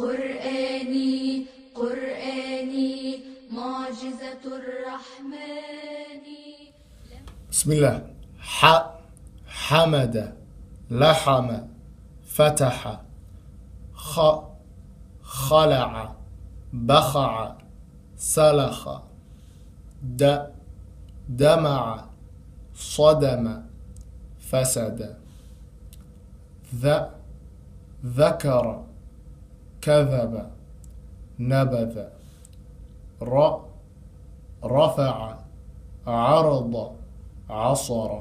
قرآني قرآني معجزة الرحمن. بسم الله. ح حمد لحم فتح خ خلع بخع سلخ د دمع صدم فسد. ذ ذكر. كذب نبذ ر رفع عرض عصر.